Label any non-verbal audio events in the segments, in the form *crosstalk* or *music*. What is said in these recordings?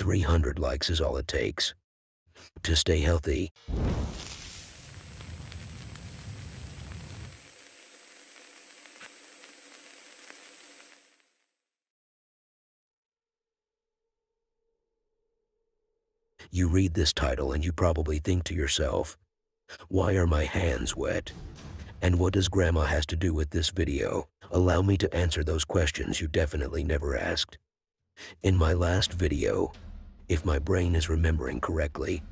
300 likes is all it takes. To stay healthy, You read this title and you probably think to yourself, why are my hands wet? And what does grandma has to do with this video? Allow me to answer those questions you definitely never asked. In my last video, if my brain is remembering correctly,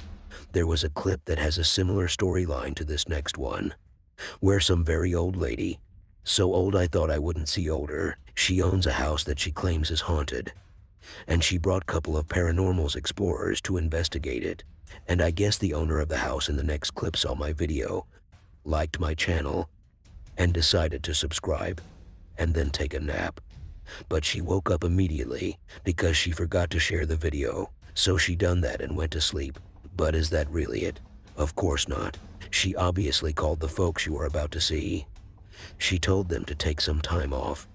there was a clip that has a similar storyline to this next one, where some very old lady, so old I thought I wouldn't see older, she owns a house that she claims is haunted and she brought a couple of paranormals explorers to investigate it. And I guess the owner of the house in the next clip saw my video, liked my channel, and decided to subscribe, and then take a nap. But she woke up immediately because she forgot to share the video, so she done that and went to sleep. But is that really it? Of course not. She obviously called the folks you are about to see. She told them to take some time off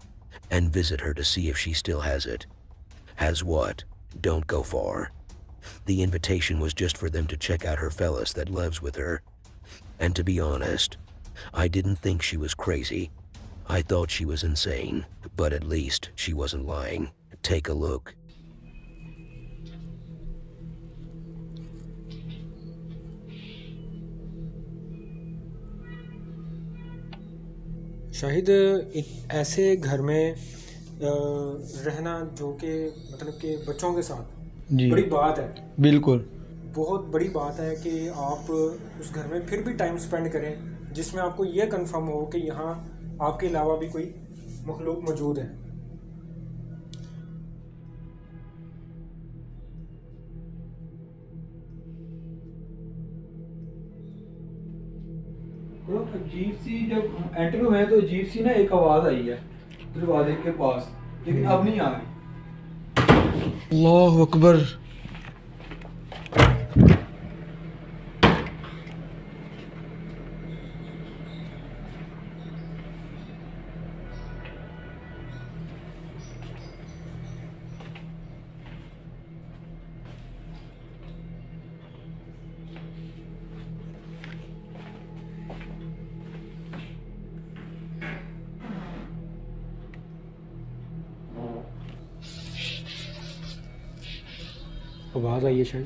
and visit her to see if she still has it. Has what? Don't go far. The invitation was just for them to check out her fellas that lives with her. And to be honest, I didn't think she was crazy. I thought she was insane, but at least she wasn't lying. Take a look. شاید ایسے گھر میں رہنا جو کہ مطلب کہ بچوں کے ساتھ جی۔ بڑی بات ہے۔ بالکل۔ بہت بڑی بات ہے کہ آپ اس گھر میں پھر بھی ٹائم سپینڈ کریں جس میں آپ کو یہ کنفرم ہو کہ یہاں آپ کے علاوہ بھی کوئی مخلوق موجود ہے۔ عجیب سی جب انٹر ہوئے تو عجیب سی نا ایک آواز آئی ہے، دروازے کے پاس، لیکن اب نہیں آ رہی۔ اللہ اکبر۔ آواز آئی ہے شاید؟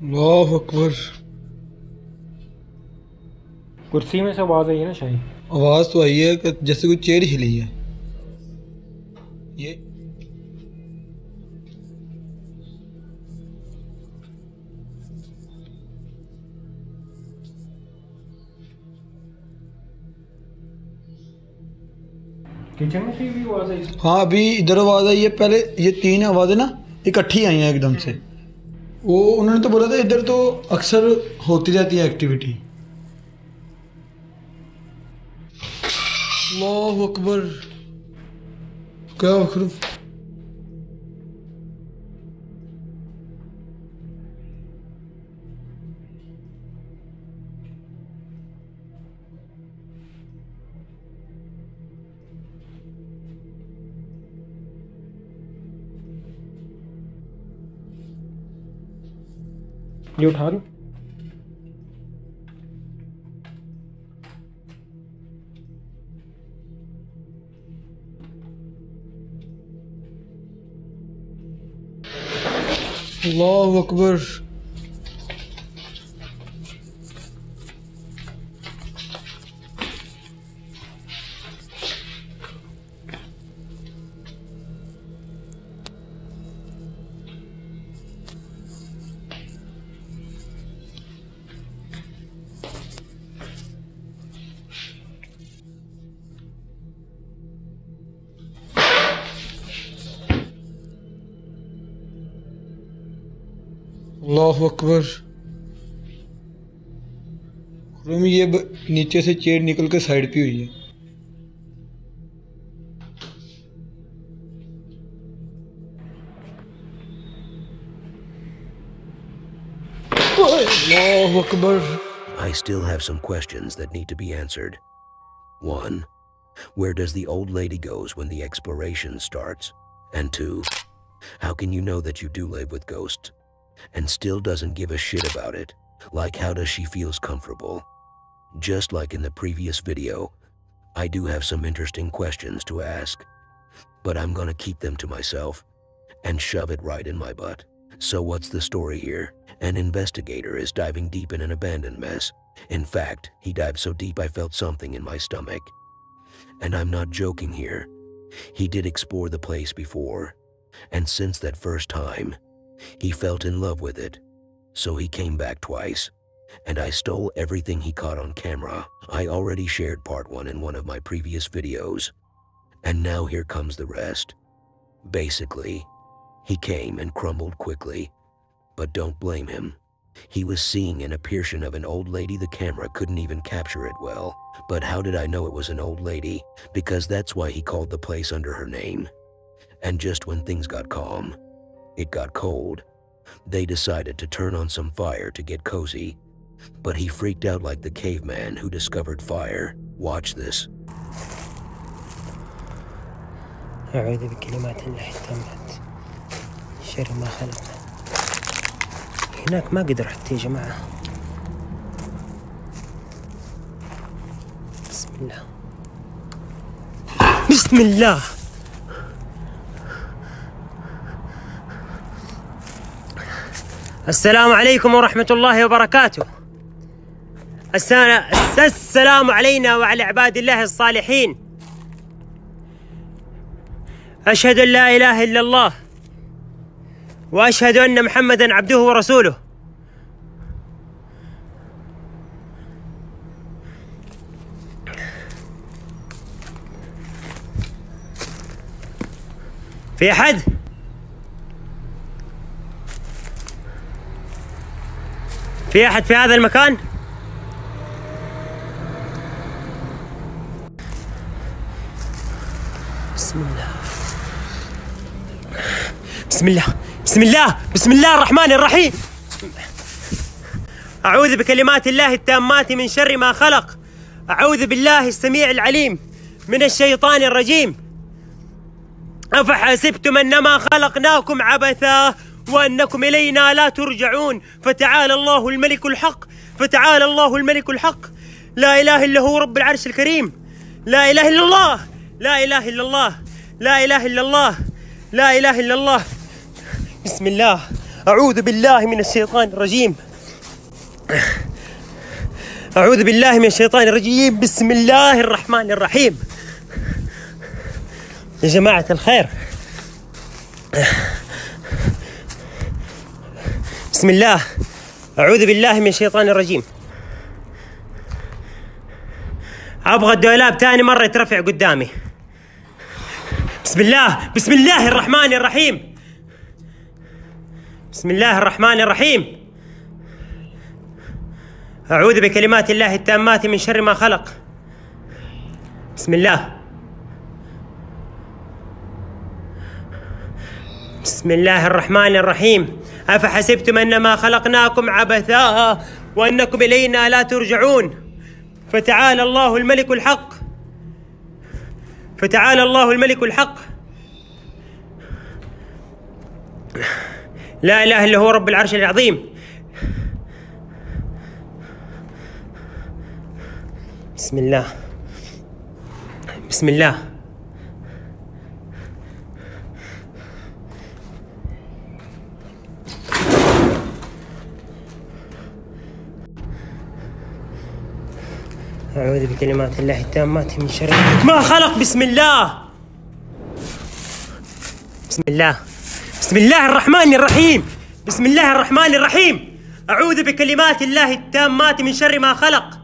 اللہ اکبر۔ کرسی میں سے آواز آئی ہے نا شاہی؟ آواز تو آئی ہے کہ جیسے کوئی چیئر ہلی ہے۔ یہ ہاں ابھی ادھر آواز آئی ہے۔ پہلے یہ تین آوازیں نا اکٹھی آئی ہیں ایک دم سے۔ وہ انہوں نے تو بولا تھا ادھر تو اکثر ہوتی رہتی ہے ایکٹیویٹی۔ الله أكبر. كده مكروب يوتهارو Allahu Akbar. अल्लाह अकबर रूम ये ब- नीचे से चेयर निकल के साइड पे हुई है अल्लाह Akbar I still have some questions that need to be answered. 1. Where does the old lady goes when the exploration starts? And 2. How can you know that you do live with ghosts And still doesn't give a shit about it? Like how does she feels comfortable? Just like in the previous video, I do have some interesting questions to ask, but I'm gonna keep them to myself and shove it right in my butt. So what's the story here? An investigator is diving deep in an abandoned mess. In fact, he dived so deep I felt something in my stomach. And I'm not joking here. He did explore the place before, and since that first time, he felt in love with it. So he came back twice, and I stole everything he caught on camera. I already shared part one in one of my previous videos, and now here comes the rest. Basically, he came and crumbled quickly, but don't blame him. He was seeing an apparition of an old lady the camera couldn't even capture it well. But how did I know it was an old lady? Because that's why he called the place under her name. And just when things got calm, it got cold. They decided to turn on some fire to get cozy. But he freaked out like the caveman who discovered fire. Watch this. أعوذ بكلمات الله التامات من شر ما خلق هناك ما قدر حتى يا جماعة بسم الله بسم الله السلام عليكم ورحمة الله وبركاته. السلام علينا وعلى عباد الله الصالحين. أشهد أن لا إله إلا الله وأشهد أن محمدا عبده ورسوله. في أحد؟ في أحد في هذا المكان؟ بسم الله. بسم الله. بسم الله. بسم الله الرحمن الرحيم. أعوذ بكلمات الله التامات من شر ما خلق. أعوذ بالله السميع العليم من الشيطان الرجيم. أفحسبتم أنما خلقناكم عبثا وأنكم إلينا لا ترجعون. فتعالى الله الملك الحق. فتعالى الله الملك الحق. لا إله إلا هو رب العرش الكريم. لا إله إلا الله. لا إله إلا الله. لا إله إلا الله. لا إله إلا الله. بسم الله. أعوذ بالله من الشيطان الرجيم. أعوذ بالله من الشيطان الرجيم. بسم الله الرحمن الرحيم. يا جماعة الخير. بسم الله. أعوذ بالله من الشيطان الرجيم. أبغى الدولاب تاني مرة يترفع قدامي. بسم الله بسم الله الرحمن الرحيم. بسم الله الرحمن الرحيم. أعوذ بكلمات الله التامات من شر ما خلق. بسم الله. بسم الله الرحمن الرحيم. أفحسبتم أنما خلقناكم عبثا وأنكم إلينا لا ترجعون؟ فتعالى الله الملك الحق. فتعالى الله الملك الحق. لا إله إلا هو رب العرش العظيم. بسم الله. بسم الله. أعوذ بكلمات الله التامات من شر. ما خلق؟ بسم الله. بسم الله. بسم الله الرحمن الرحيم. بسم الله الرحمن الرحيم. أعوذ بكلمات الله التامات من شر ما خلق.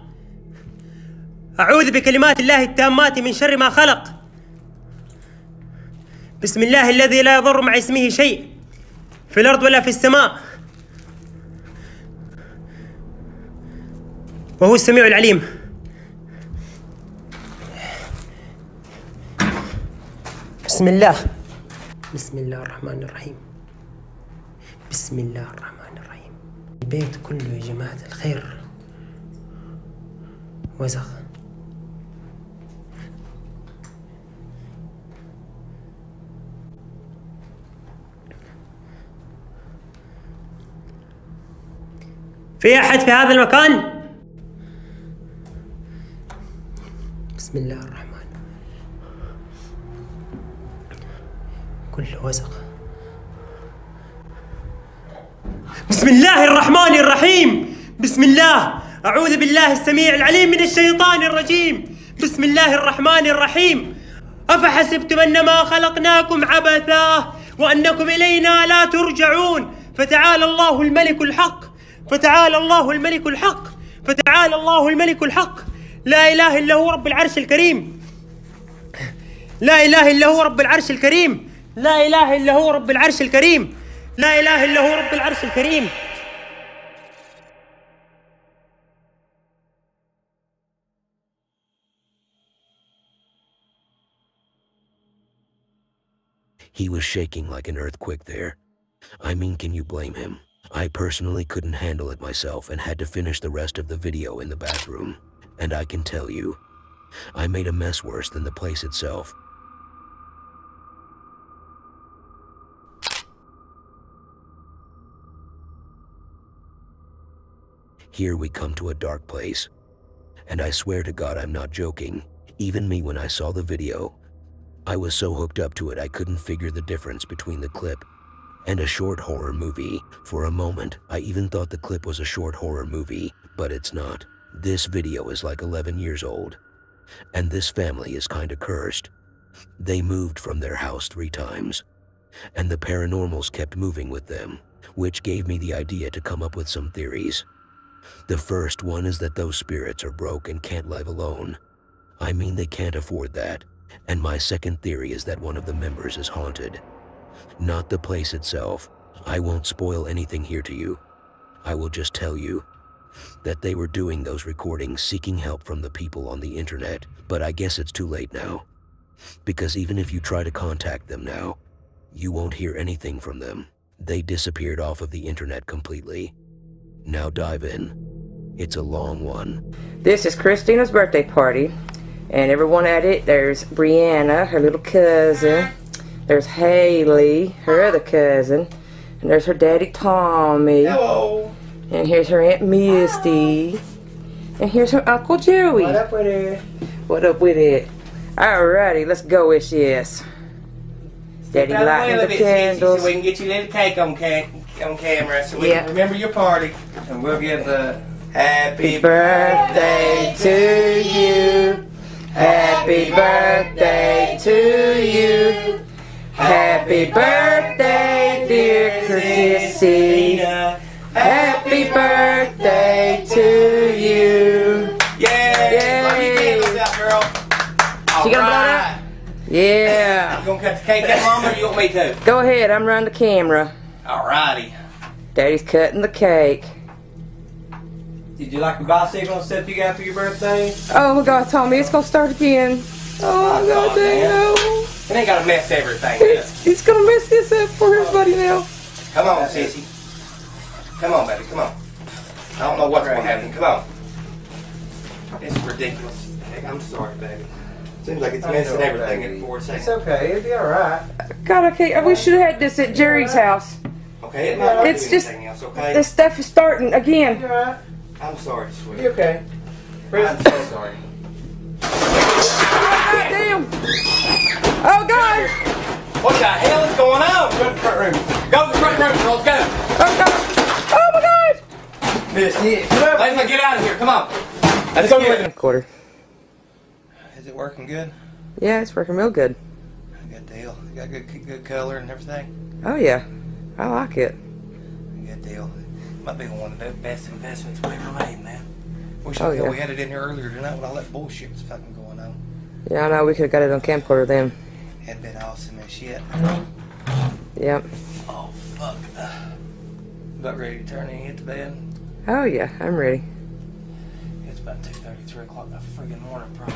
أعوذ بكلمات الله التامات من شر ما خلق. بسم الله الذي لا يضر مع اسمه شيء في الأرض ولا في السماء. وهو السميع العليم. بسم الله. بسم الله الرحمن الرحيم. بسم الله الرحمن الرحيم. البيت كله يا جماعة الخير. وسخ في أحد في هذا المكان؟ بسم الله الرحمن كله وسخ بسم الله الرحمن الرحيم. بسم الله. أعوذ بالله السميع العليم من الشيطان الرجيم. بسم الله الرحمن الرحيم. أفحسبتم أنما خلقناكم عبثا وأنكم إلينا لا ترجعون. فتعالى الله الملك الحق. فتعالى الله الملك الحق. فتعالى الله الملك الحق. لا إله إلا هو رب العرش الكريم. لا إله إلا هو رب العرش الكريم. لا إله إلا هو رب العرش الكريم لا إله إلا هو رب العرش الكريم He was shaking like an earthquake there. I mean, can you blame him? I personally couldn't handle it myself and had to finish the rest of the video in the bathroom. And I can tell you, I made a mess worse than the place itself. Here we come to a dark place. And I swear to God I'm not joking. Even me when I saw the video, I was so hooked up to it I couldn't figure the difference between the clip and a short horror movie. For a moment, I even thought the clip was a short horror movie, but it's not. This video is like 11 years old. And this family is kinda cursed. They moved from their house three times. And the paranormals kept moving with them, which gave me the idea to come up with some theories. The first one is that those spirits are broke and can't live alone. I mean, they can't afford that. And my second theory is that one of the members is haunted. Not the place itself. I won't spoil anything here to you. I will just tell you that they were doing those recordings seeking help from the people on the internet, but I guess it's too late now. Because even if you try to contact them now, you won't hear anything from them. They disappeared off of the internet completely. Now dive in. It's a long one. This is Christina's birthday party, and everyone at it. There's Brianna, her little cousin. There's Haley, her other cousin, and there's her daddy Tommy. Hello. And here's her aunt Misty, and here's her uncle Joey. What up with it? What up with it? Alrighty, let's go, ish yes. Daddy Got a lighting little the bit, candles. So we can get you a little cake on, ca- on camera so we Yeah. can remember your party. And we'll get the happy birthday to you. Happy birthday to you. Happy birthday, dear Chrissy. Happy birthday to you. Yeah! Yay. candles out, girl. She gonna blow Alright. Yeah. You gonna cut the cake out, Mom, or you want me to? Go ahead, I'm running the camera. Alrighty. Daddy's cutting the cake. Did you like the bicycle and stuff you got for your birthday? Oh my god, Tommy, it's gonna start again. Oh my god, man. damn. It ain't gonna mess everything up. He's, he's gonna mess this up for everybody now. Come on, Sissy. Come on, baby, come on. I don't know what's gonna happen. Come on. It's is ridiculous. I'm sorry, baby. Seems like it's messing everything in four seconds. It's okay. It'll be alright. God, I can't. We should have had this at Jerry's house. Okay, it might not It's do just- anything else, okay? This stuff is starting again. alright. I'm sorry, sweetie. You okay? I'm so sorry. Oh, God damn. Oh God. What the hell is going on? Go to the front room. Go to the front room, girls, go. Oh God. Oh my God. Miss, yeah. Let's get out of here, come on. Let's go get it. Quarter. Is it working good? Yeah, it's working real good. Good deal. You got good, good color and everything? Oh yeah. I like it. Good deal. Might be one of the best investments we ever made, man. Wish Oh, I yeah. we had it in here earlier tonight with all that bullshit was fucking going on. Yeah, I know. We could have got it on camcorder then. Had been awesome as shit. Yep. Oh, fuck. About ready to turn in and hit the bed. Oh yeah, I'm ready. It's It's about 2.30, 3 o'clock in the friggin' morning, probably.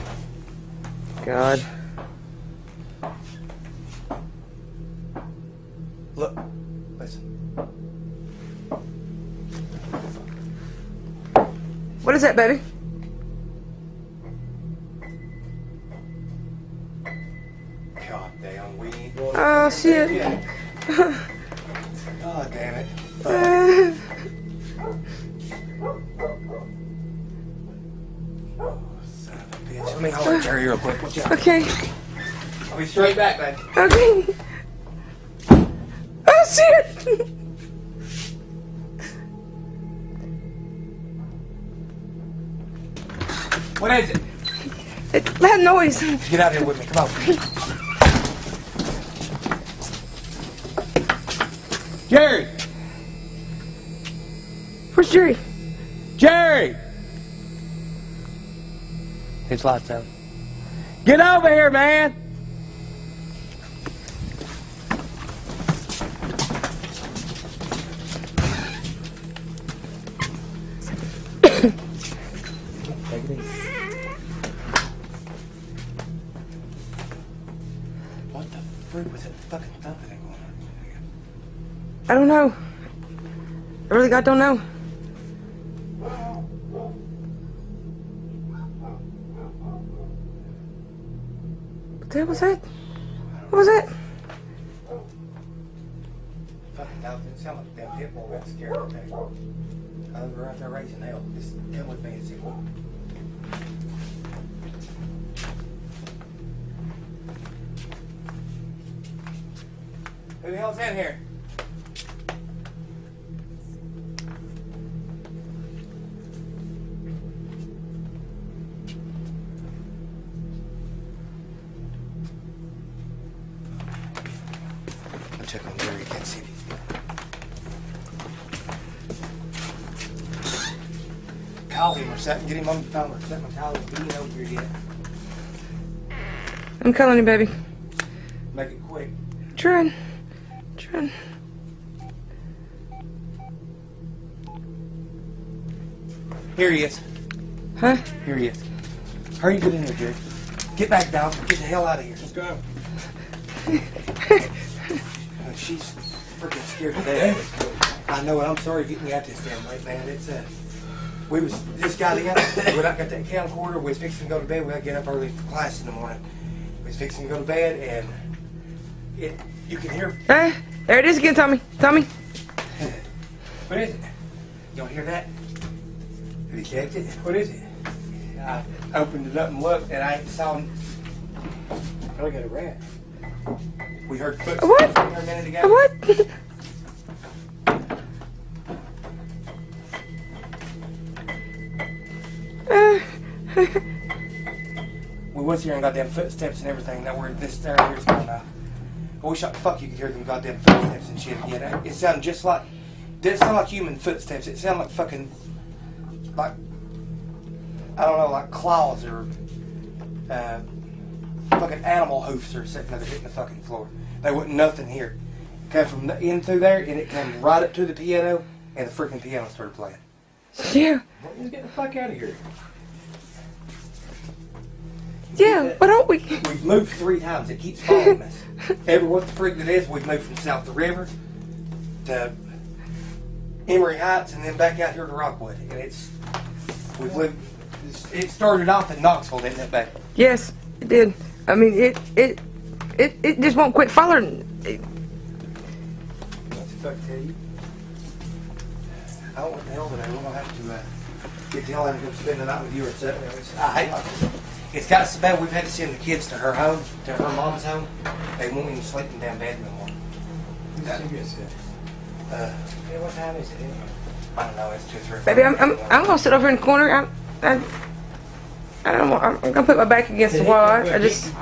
God. Look, What is that, baby? God damn, we ain't Oh, shit. God damn it. Uh, Son of a bitch. Let me hold Jerry, real quick. Watch out. okay. I'll be straight back, baby. Okay. Oh, shit. *laughs* What is it? It, that noise. Get out of here with me. Come on. Jerry! Where's Jerry? Jerry! His lights out. Get over here, man! I don't know. What was that? What was that? Fucking dog didn't damn pit bull got scared of that. I was right there raising hell. Just come with me and see what. Check on Gary. Can't see these. Call him or something. Get him on the phone or something. Call him. He ain't over here yet. I'm calling you, baby. Make it quick. Trying. Trying. Here he is. Huh? Here he is. Hurry, get in here, Jerry. Get back down. Get the hell out of here. Let's go. *laughs* She's freaking scared to death. I know it. I'm sorry getting you out this damn late, man. It's uh, we was just got in. We not got that camcorder. We was fixing to go to bed. We got to get up early for class in the morning. We was fixing to go to bed, and it you can hear. Hey, There it is again, Tommy. Tommy. What is it? You don't hear that? Have you checked it? What is it? I opened it up and looked, and I saw. I got a rat. We heard footsteps What? a minute ago. What? We was hearing goddamn footsteps and everything. Now we're this there here's going off. I wish I fuck you could hear them goddamn footsteps and shit again. It sounded just like. Didn't sound like human footsteps. It sounded like fucking. Like. I don't know, like claws or. Uh, fucking animal hoofs or something that are hitting the fucking floor. There wasn't nothing here. Came from the, in through there and it came right up to the piano and the freaking piano started playing. yeah. Let's get the fuck out of here. Yeah. Why don't we? We've moved three times. It keeps following us. *laughs* Every what the freak it is, we've moved from south the river to Emory Heights and then back out here to Rockwood. And it's we've lived. It started off in Knoxville, didn't it, back? Yes, it did. I mean, it it it, it just won't quit following. It, What the fuck tell you? I don't want the hell today. We're gonna have to uh, get the hell out and go spend the night with you or something. I hate It's got so bad we've had to send the kids to her home, to her mom's home. They won't even sleep in damn bed no more. Uh, yeah, what time is it anyway? I don't know. It's two, three. baby, I'm, I'm I'm gonna sit over in the corner. I'm I, I don't want. I'm gonna put my back against the wall. I, I just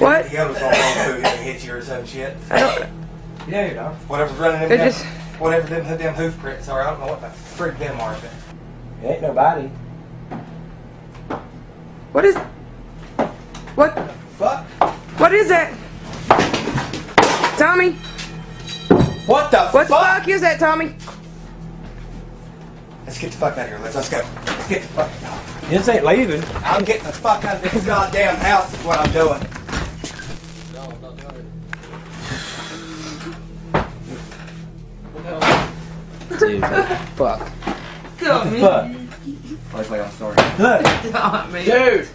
what? He goes all wrong too. He'll hit you or some shit. I don't. Yeah, you know. Whatever's running them It down, just- whatever them damn hoof prints are. I don't know what the frig them are. But Ain't nobody. What is? What? fuck. What is that? Tommy, What the what the fuck? fuck is that, Tommy? Let's get the fuck out of here. Let's, let's go. Let's get the fuck out. This ain't leaving. I'm getting the fuck out of this goddamn house is what I'm doing. Dude, fuck. Fuck. Leslie, I'm sorry. Look, Dude!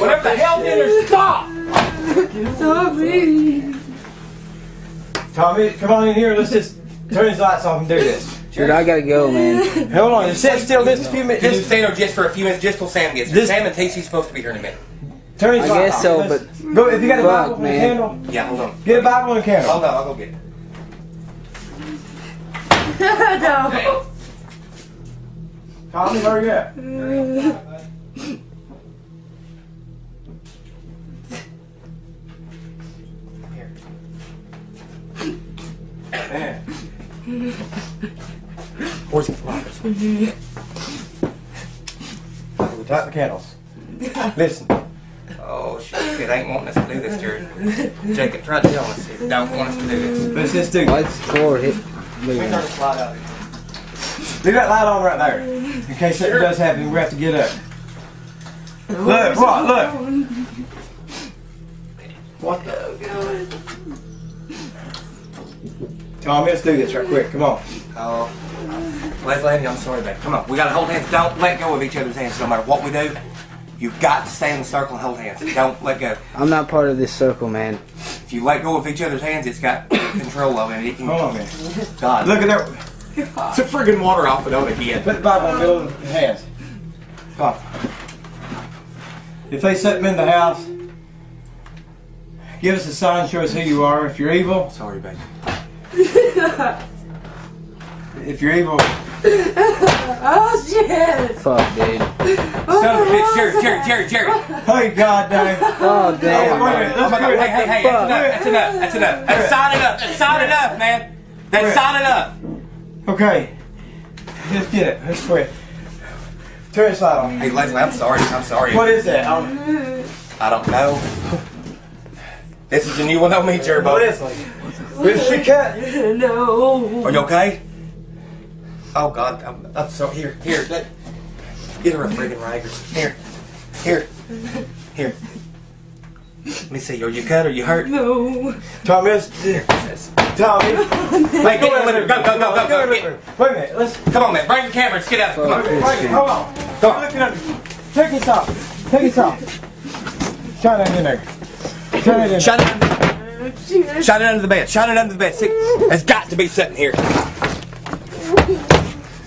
Whatever the hell did her stop! Tommy, come on in here. Let's just turn these lights off and do this. Dude, I gotta go, man. *laughs* Hold on, just sit still just a few minutes. Can you Just stay there just for a few minutes, just till Sam gets here? This- Sam and TC's supposed to be here in a minute. turn these I lights guess off. so, but- go if you got a Fuck, Bible and a man. candle. Yeah, hold on. Get a Bible and a candle. Hold on, I'll go get it. *laughs* no. Tommy, hurry up. Man. *laughs* Where's the flowers? Light the candles. Listen. Oh shit, it ain't wanting us to do this, Jared. Jacob tried to tell us it don't want us to do this. Let's just do Why is the floor hit? Turn the slide out. Leave that light on right there. In case something does happen, we have to get up. Oh, Look, what? Look. What the? Oh, Tommy, let's do this right quick. Come on. Oh. Leslie, I'm sorry, babe. Come on, we gotta hold hands. Don't let go of each other's hands no matter what we do. You've got to stay in the circle and hold hands. Don't let go. I'm not part of this circle, man. If you let go of each other's hands, it's got *coughs* control of it. It can, Hold on, man. God. Look at that. it's a friggin' water off it on again. Put the Bible in the middle of your hands. Come on. If they set them in the house, give us a sign, show us who you are. If you're evil, Sorry, babe. *laughs* if you're evil, Oh shit! Fuck, dude. Son of a bitch, Jared, Jared, Jared, Jared. hey God damn. *laughs* Oh, Hey, damn. wait a minute, Oh let's my do it. hey, hey, hey, that's enough, that's enough, that's enough. That's not enough, that's not enough, man. That's not enough. Okay. Let's get it. Let's quit. Turn this light on. Hey, Leslie, I'm sorry, I'm sorry. What is that? Um, I don't know. This is a new one on me, Jared. what is it? Where's she cut? No. Are you okay? Oh God, I'm, I'm sorry. Here, here, let, get her a friggin' Rager. Here, here, here. Let me see. Are you cut? Are you hurt? No. Tommy, let's, Tommy. Hey, get in the living room. Go, go, go, go, go. Get- Wait a minute. Let's. Come on, man. Bring the camera. Let's get out. Come on. Wait, hold on. Come on. Look at it. Take this off. Take this off. Shine that in there. Shine it in. Shine it, under, shine it under the bed. Shine it under the bed. See, it's got to be sitting here.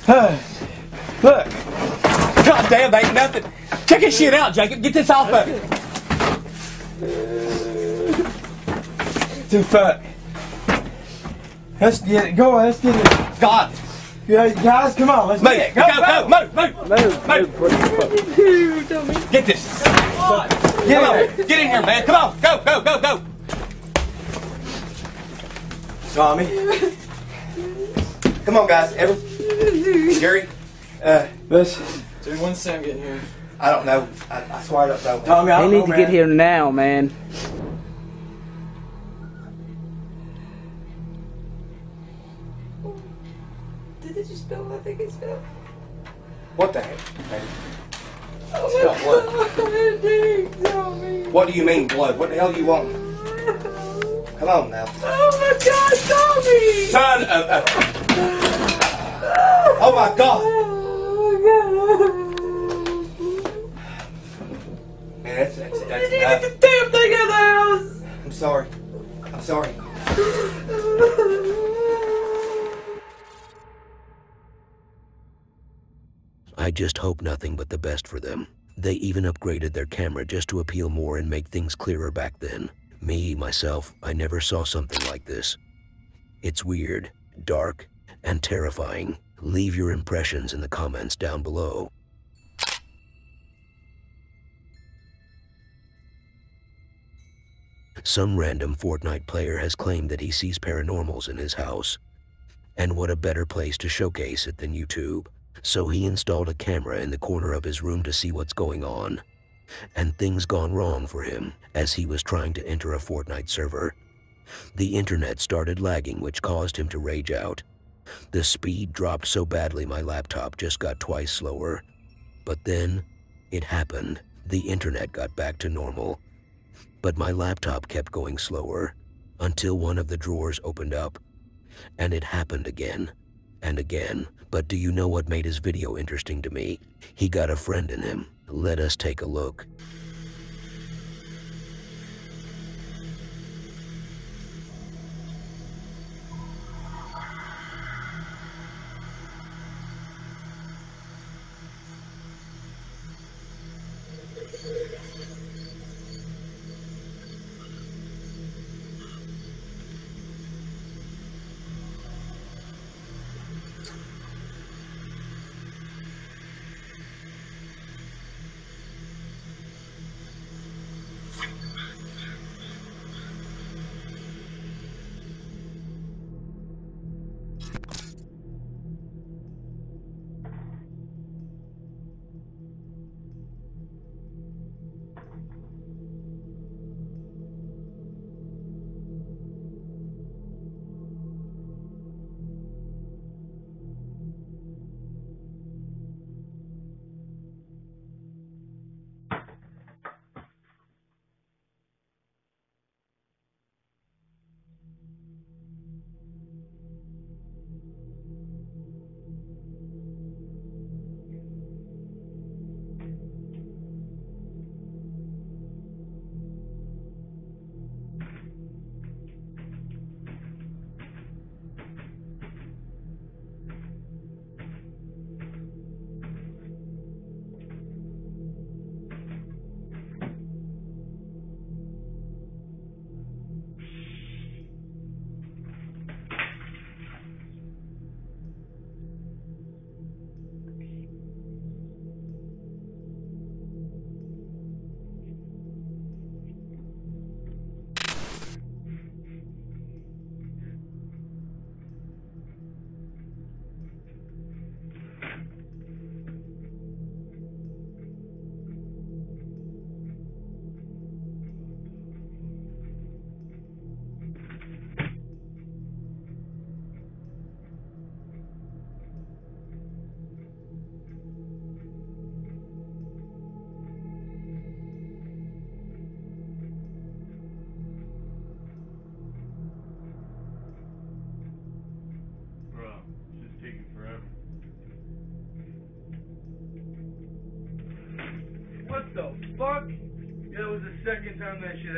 There. Look. God damn, they ain't nothing. Check this shit out, Jacob. Get this off of it. Too fat. Let's get it. Go on. Let's get it. God. Yeah, guys, come on. Let's Move. get it. Go, go, move, move. Move, move. What the? Get this. Get Come in there. on. Get in here, man. Come on. Go, go, go, go. Tommy. *laughs* Come on, guys. Every, Jerry. Uh, Let's. Dude, when's Sam getting here? I don't know. I, I swear I don't know. Tommy, I They don't need know, to man. get here now, man. Did it just spill? I think it spilled. What the heck? man? Oh Spill blood. my god, tell me. What do you mean blood? What the hell do you want? Come on now. Oh my god, Tommy! Son of a... Oh my God. Man, that's, that's, god. that's You need to enough. get the damn thing out of the house! I'm sorry. I'm sorry. I just hope nothing but the best for them. They even upgraded their camera just to appeal more and make things clearer back then. Me, myself, I never saw something like this. It's weird, dark, and terrifying. Leave your impressions in the comments down below. Some random Fortnite player has claimed that he sees paranormals in his house. And what a better place to showcase it than YouTube. So he installed a camera in the corner of his room to see what's going on. And things gone wrong for him as he was trying to enter a Fortnite server. The internet started lagging which caused him to rage out. The speed dropped so badly my laptop just got twice slower. But then, it happened. The internet got back to normal. But my laptop kept going slower until one of the drawers opened up. And it happened again and again. But do you know what made his video interesting to me? He got a friend in him. Let us take a look. Time that shit.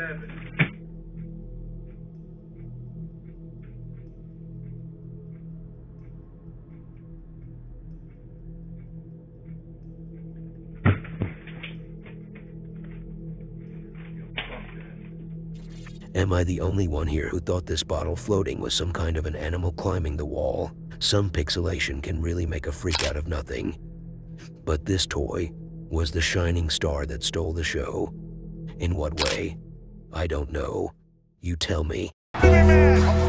Am I the only one here who thought this bottle floating was some kind of an animal climbing the wall? Some pixelation can really make a freak out of nothing. But this toy was the shining star that stole the show. In what way? I don't know. You tell me. *laughs*